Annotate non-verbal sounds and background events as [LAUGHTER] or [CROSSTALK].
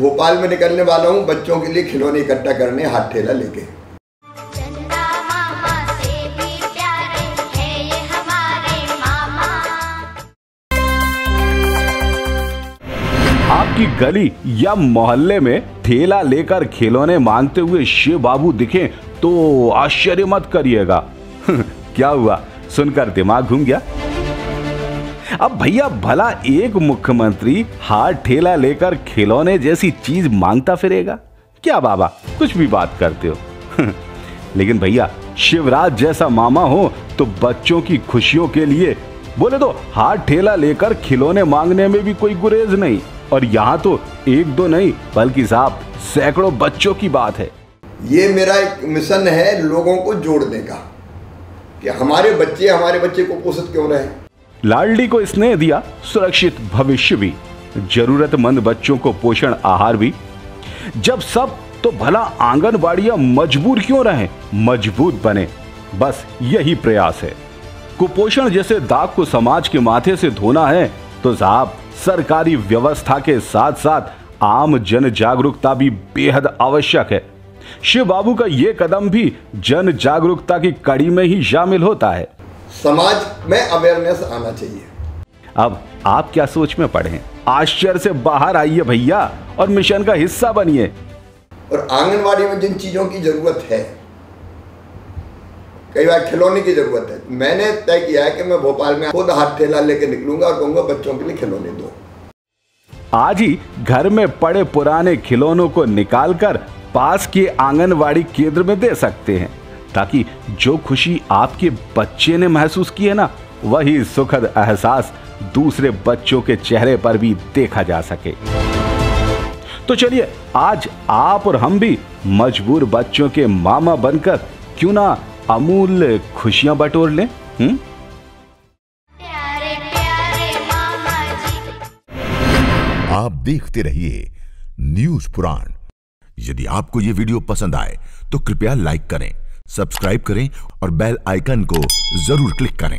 भोपाल में निकलने वाला हूँ बच्चों के लिए खिलौने इकट्ठा करने हाथ ठेला लेके। चंदा मामा से भी प्यारे है ये हमारे मामा। आपकी गली या मोहल्ले में ठेला लेकर खिलौने मांगते हुए शिव बाबू दिखे तो आश्चर्य मत करिएगा। [LAUGHS] क्या हुआ? सुनकर दिमाग घूम गया? अब भैया, भला एक मुख्यमंत्री हाथ ठेला लेकर खिलौने जैसी चीज़ माँगता फिरेगा? क्या बाबा, कुछ भी बात करते हो? [LAUGHS] लेकिन भैया, शिवराज जैसा मामा हो तो बच्चों की खुशियों के लिए, बोले तो हाथ ठेला लेकर खिलौने मांगने में भी कोई गुरेज नहीं। और यहाँ तो एक दो नहीं, बल्कि साहब, सैकड़ों बच्चों की बात है। ये मेरा एक मिशन है लोगों को जोड़ने का, कि हमारे बच्चे हमारे बच्चे को पोषित क्यों रहे? लाडली को स्नेह दिया सुरक्षित भविष्य भी। जरूरतमंद बच्चों को पोषण आहार भी। जब सब तो भला आंगनबाड़ियाँ मजबूर क्यों रहे? मज़बूत बने। बस यही प्रयास है। कुपोषण जैसे दाग को समाज के माथे से धोना है तो साहब, सरकारी व्यवस्था के साथ साथ आम जन जागरूकता भी बेहद आवश्यक है। शिव बाबू का यह कदम भी जन जागरूकता की कड़ी में ही शामिल होता है। समाज में अवेयरनेस आना चाहिए। अब आप क्या सोच में पड़े आश्चर्य से बाहर आइए भैया और मिशन का हिस्सा बनिए। और आंगनवाड़ी में जिन चीज़ों की ज़रूरत है कई बार खिलौने की ज़रूरत है। मैंने तय किया है कि मैं भोपाल में खुद हाथ ठेला लेके निकलूँगा और कहूँगा बच्चों के लिए खिलौने दो। आज ही घर में पड़े पुराने खिलौनों को निकालकर पास के आंगनवाड़ी केंद्र में दे सकते हैं। ताकि जो खुशी आपके बच्चे ने महसूस की है ना, वही सुखद एहसास दूसरे बच्चों के चेहरे पर भी देखा जा सके। तो चलिए, आज आप और हम भी मजबूर बच्चों के मामा बनकर क्यों ना अमूल्य खुशियाँ बटोर लें हम्म? प्यारे प्यारे मामा जी आप देखते रहिए न्यूज़ पुराण। यदि आपको ये वीडियो पसंद आए तो कृपया लाइक करें। सब्सक्राइब करें और बेल आइकन को ज़रूर क्लिक करें।